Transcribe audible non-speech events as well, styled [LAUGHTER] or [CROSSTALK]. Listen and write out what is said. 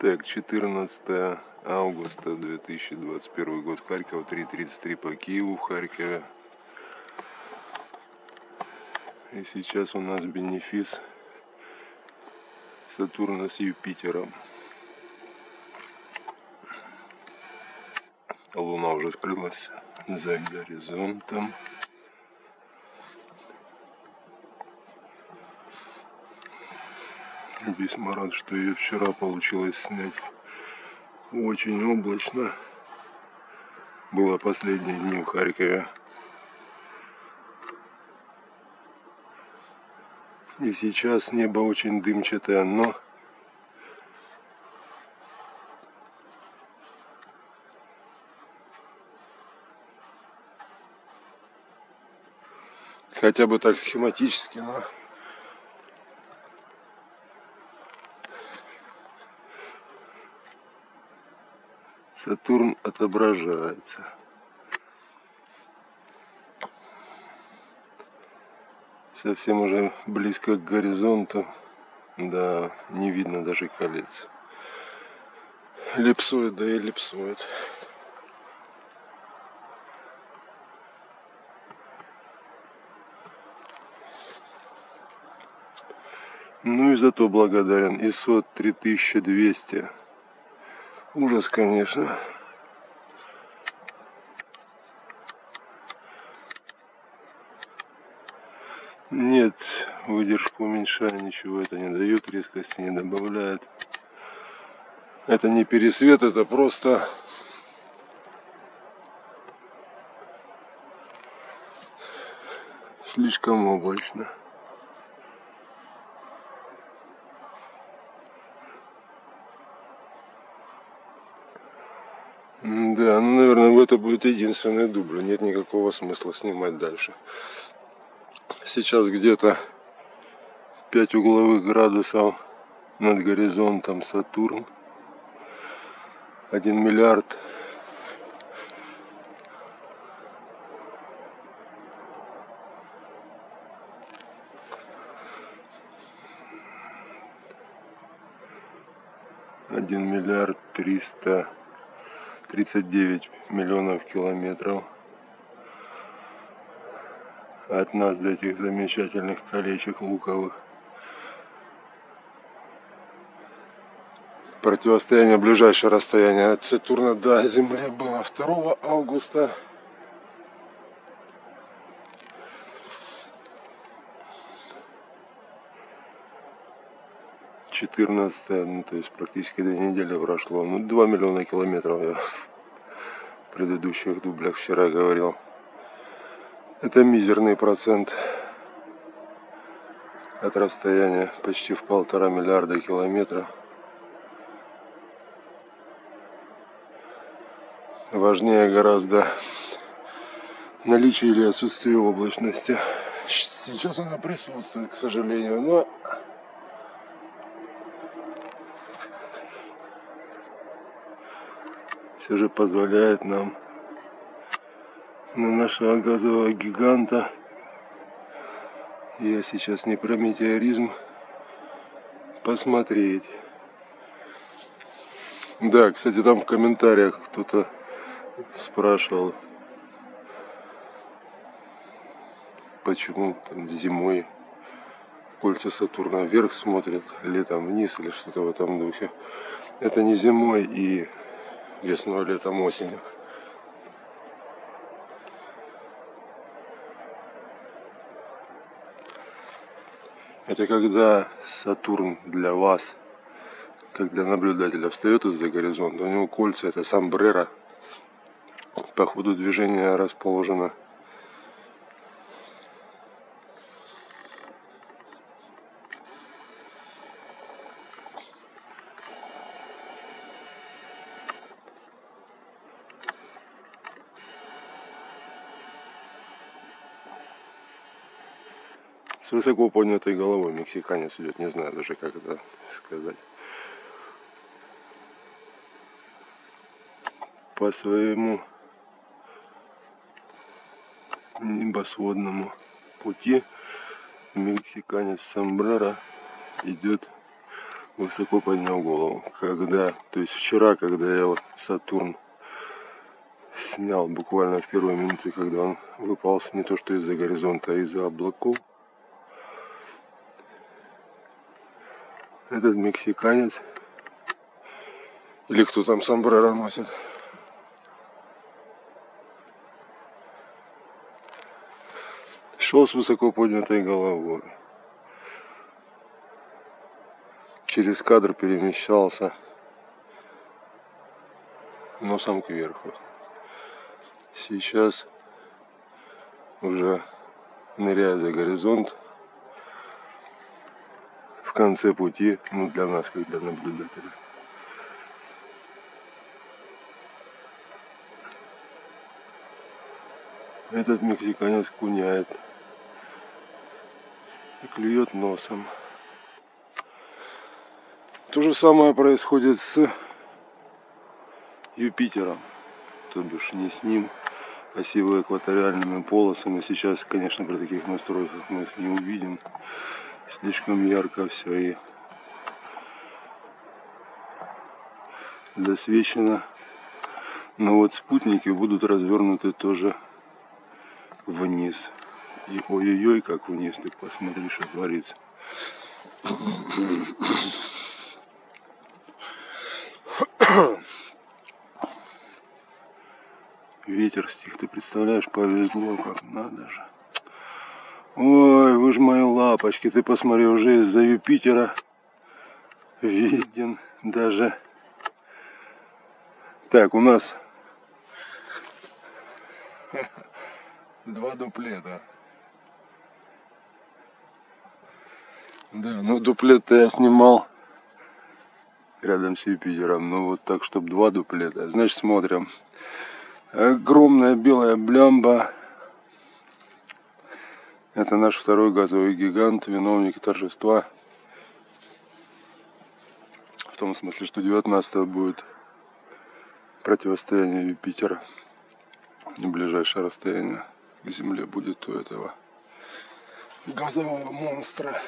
Так, 14 августа 2021 год, Харьков, 3.33 по Киеву в Харькове. И сейчас у нас бенефис Сатурна с Юпитером. Луна уже скрылась за горизонтом. Весьма рад, что ее вчера получилось снять. Очень облачно. Было последние дни в Харькове. И сейчас небо очень дымчатое, но хотя бы так схематически, но Сатурн отображается. Совсем уже близко к горизонту. Да, не видно даже колец. Эллипсует, да эллипсует. Ну и зато благодарен. ИСО 3200. Ужас, конечно. Нет, выдержку уменьшая ничего это не дает, резкости не добавляет. Это не пересвет, это просто слишком облачно. Да, ну, наверное, это будет единственный дубль. Нет никакого смысла снимать дальше. Сейчас где-то 5 угловых градусов над горизонтом Сатурн. 1 миллиард один миллиард триста 39 миллионов километров от нас до этих замечательных колечек луковых. Противостояние, ближайшее расстояние от Сатурна до Земли было 2 августа 14 ну то есть практически две недели прошло. Ну 2 миллиона километров я в предыдущих дублях вчера говорил. Это мизерный процент от расстояния почти в полтора миллиарда километров. Важнее гораздо наличие или отсутствие облачности. Сейчас она присутствует, к сожалению, но все же позволяет нам на нашего газового гиганта я сейчас не про метеоризм посмотреть. Да, кстати, там в комментариях кто-то спрашивал, почему там зимой кольца Сатурна вверх смотрят, летом вниз или что-то в этом духе. Это не зимой и весной, летом, осенью. Это когда Сатурн для вас, как для наблюдателя, встает из-за горизонта. У него кольца, это самбрера, по ходу движения расположено с высоко поднятой головой мексиканец идет, не знаю даже как это сказать. По своему небосводному пути мексиканец Самбрера идет высоко поднял голову. Когда, то есть вчера, когда я вот Сатурн снял буквально в первые минуты, когда он выпался не то что из-за горизонта, а из-за облаков. Этот мексиканец, или кто там сомбреро носит, шел с высоко поднятой головой. Через кадр перемещался носом кверху. Сейчас уже ныряя за горизонт конце пути, ну для нас, как для наблюдателя. Этот мексиканец куняет и клюет носом. То же самое происходит с Юпитером, то бишь не с ним, а с его экваториальными полосами. Сейчас, конечно, при таких настройках мы их не увидим. Слишком ярко все и засвечено. Но вот спутники будут развернуты тоже вниз. И ой-ой-ой, как вниз, ты посмотри, что творится. Ветер стих, ты представляешь, повезло, как надо же. Ой, вы же мои лапочки, ты посмотри, уже из-за Юпитера виден даже. Так, у нас [LAUGHS] два дуплета. Да, ну дуплет я снимал рядом с Юпитером. Ну вот так, чтобы два дуплета. Значит, смотрим. Огромная белая блямба. Это наш второй газовый гигант, виновник торжества. В том смысле, что 19 будет противостояние Юпитера. И ближайшее расстояние к Земле будет у этого газового монстра.